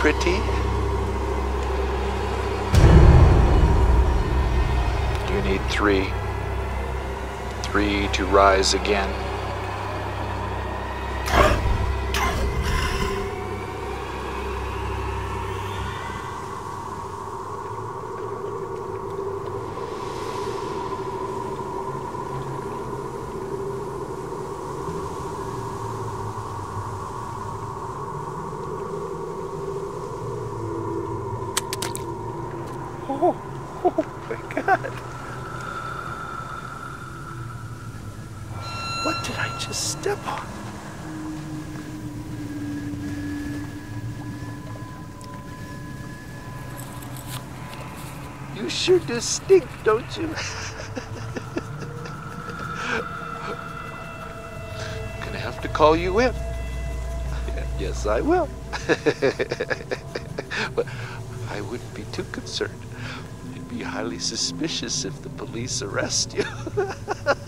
pretty? You need three. Three to rise again. Oh, oh my God. What did I just step on? You sure do stink, don't you? Gonna have to call you in. yes, I will. but I wouldn't be too concerned. I'd be highly suspicious if the police arrest you.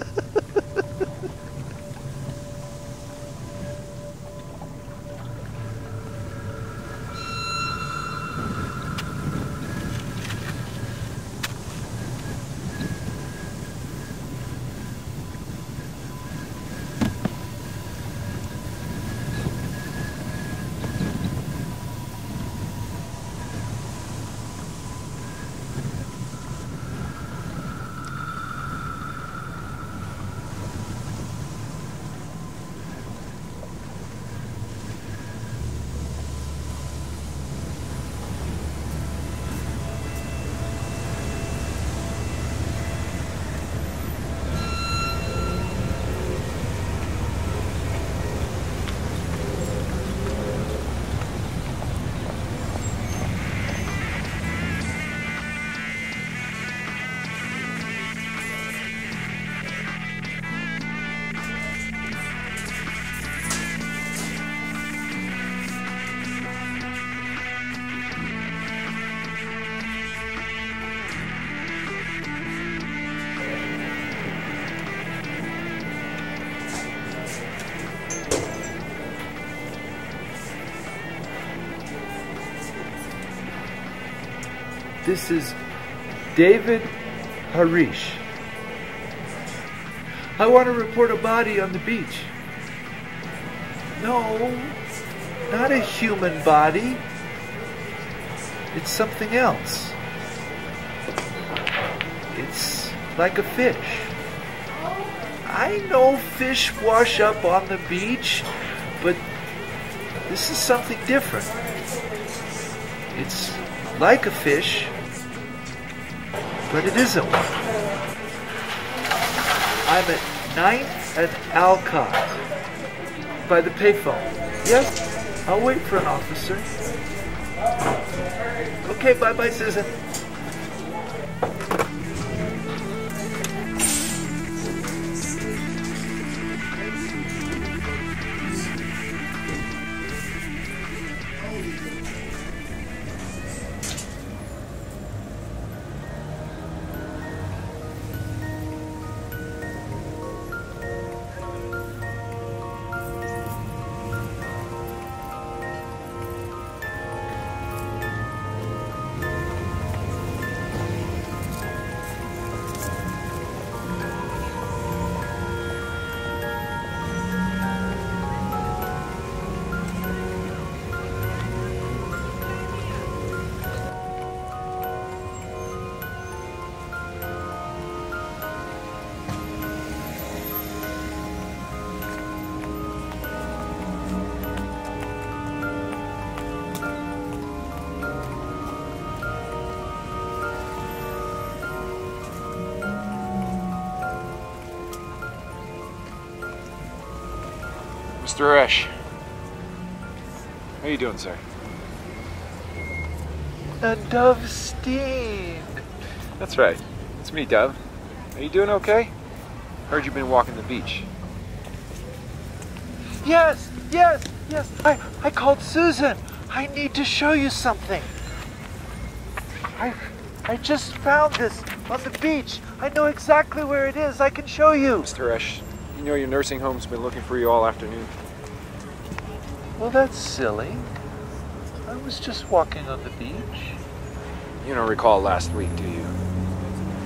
This is David Harish. I want to report a body on the beach. No, not a human body. It's something else. It's like a fish. I know fish wash up on the beach, but this is something different. It's like a fish, but it isn't one. I'm at 9th at Alcott by the payphone. Yes, I'll wait for an officer. Okay, bye bye, Susan. Mr. Esch. How you doing, sir? And Dove Steen. That's right. It's me, Dove. Are you doing okay? Heard you've been walking the beach. Yes, yes, yes. I, I called Susan. I need to show you something. I, I just found this on the beach. I know exactly where it is. I can show you. Mr. Esch, you know your nursing home's been looking for you all afternoon. Well, that's silly. I was just walking on the beach. You don't recall last week, do you?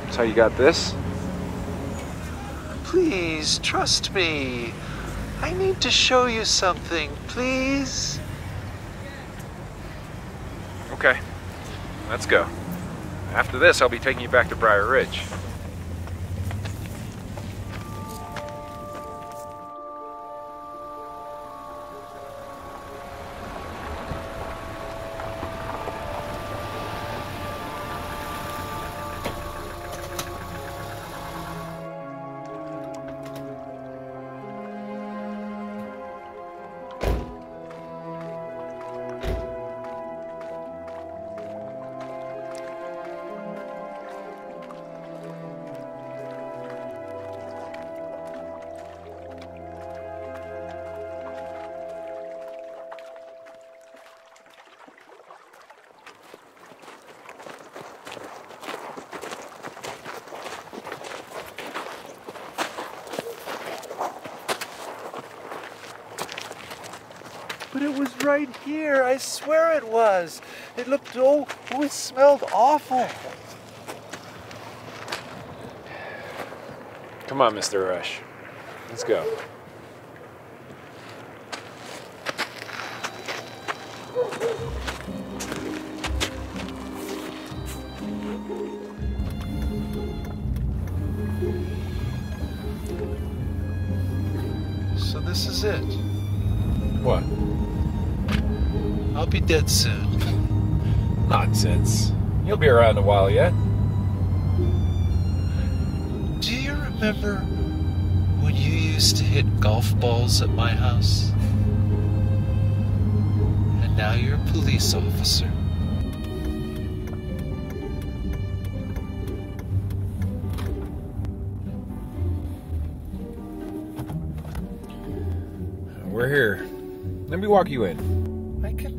That's how you got this? Please, trust me. I need to show you something, please. Okay. Let's go. After this, I'll be taking you back to Briar Ridge. Here. I swear it was. It looked, oh, oh it smelled awful. Come on, Mr. Rush. Let's go. Be dead soon. Nonsense. You'll be around a while yet. Do you remember when you used to hit golf balls at my house? And now you're a police officer. We're here. Let me walk you in.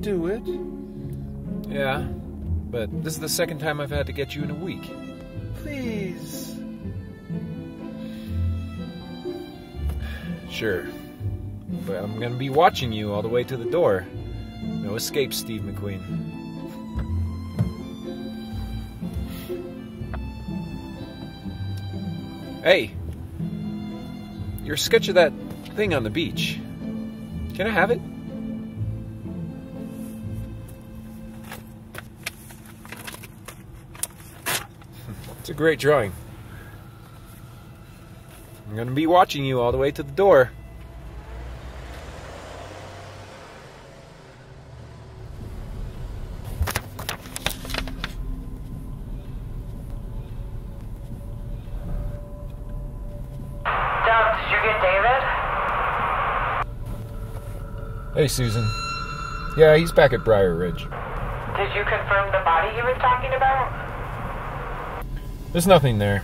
Do it. Yeah, but this is the second time I've had to get you in a week. Please. Sure. But I'm gonna be watching you all the way to the door. No escape, Steve McQueen. Hey! Your sketch of that thing on the beach. Can I have it? It's a great drawing. I'm gonna be watching you all the way to the door. Dub, did you get David? Hey, Susan. Yeah, he's back at Briar Ridge. Did you confirm the body he was talking about? There's nothing there.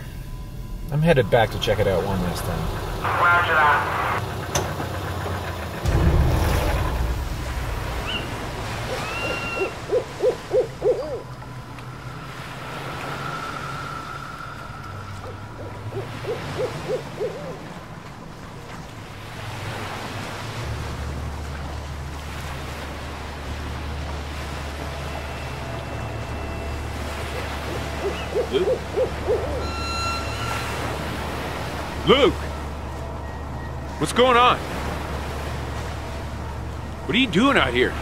I'm headed back to check it out one last time. Roger that. Luke! What's going on? What are you doing out here?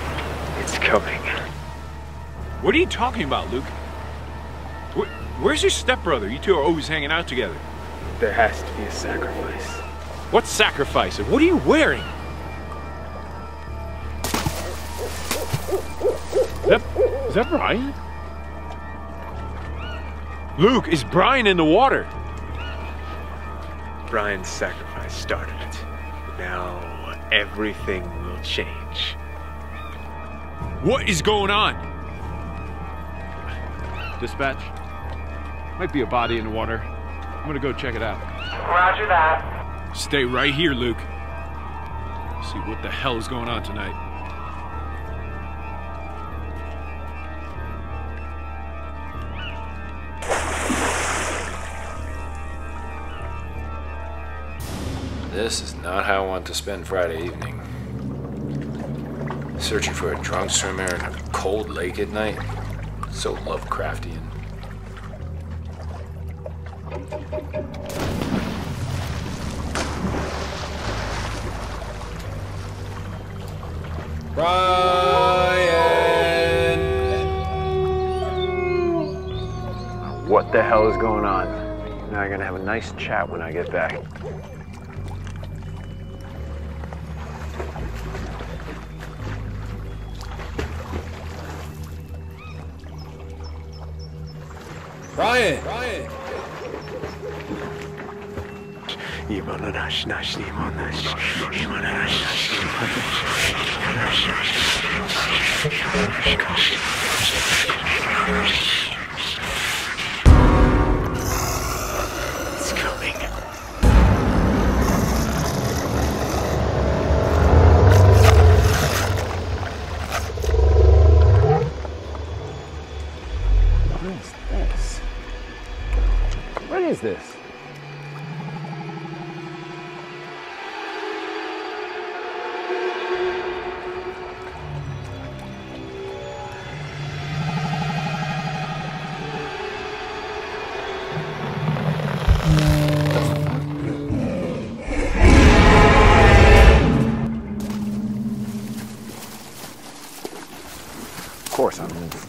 It's coming. What are you talking about, Luke? Wh- where's your stepbrother? You two are always hanging out together. There has to be a sacrifice. What sacrifice? And what are you wearing? Is that, is that Brian? Luke, is Brian in the water? Brian's sacrifice started it. Now everything will change. What is going on? Dispatch. Might be a body in the water. I'm gonna go check it out. Roger that. Stay right here, Luke. See what the hell is going on tonight. This is not how I want to spend Friday evening. Searching for a drunk swimmer in a cold lake at night? So Lovecraftian. Brian! What the hell is going on? Now I'm gonna have a nice chat when I get back. Ryan! 今のなしなしにのなし今のなしなし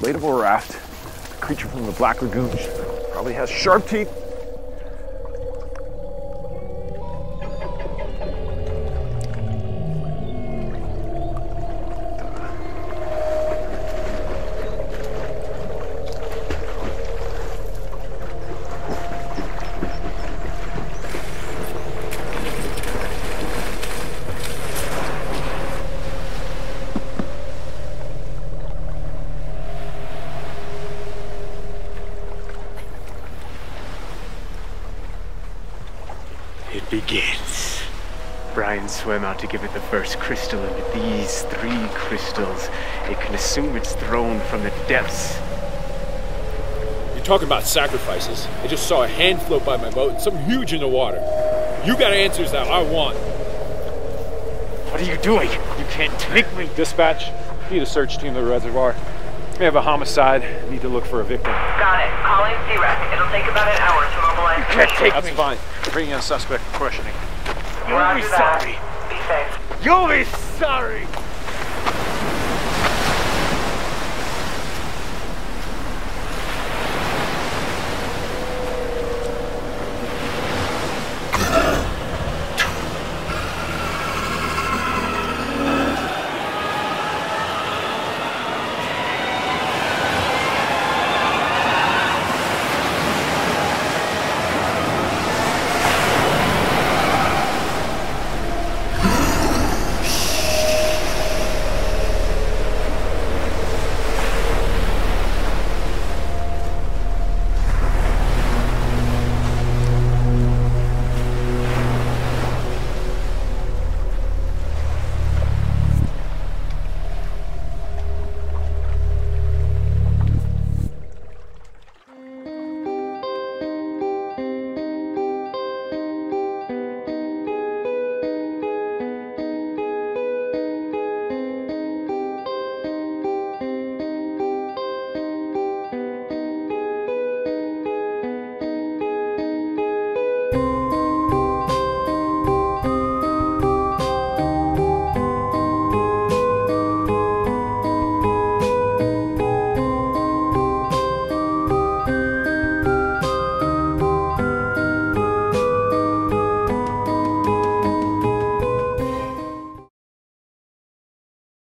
inflatable raft. A creature from the Black Lagoon probably has sharp teeth. Brian swam out to give it the first crystal, and with these three crystals, it can assume its throne from the depths. You're talking about sacrifices. I just saw a hand float by my boat and something huge in the water. You got answers that I want. What are you doing? You can't take me. Dispatch, need a search team of the reservoir. We have a homicide. Need to look for a victim. Got it. Calling C-Rec. It'll take about an hour to mobilize. You can't take That's me. fine. Bringing in a suspect for questioning. You'll be sorry. Be safe. You'll be sorry.